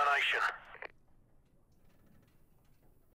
domination.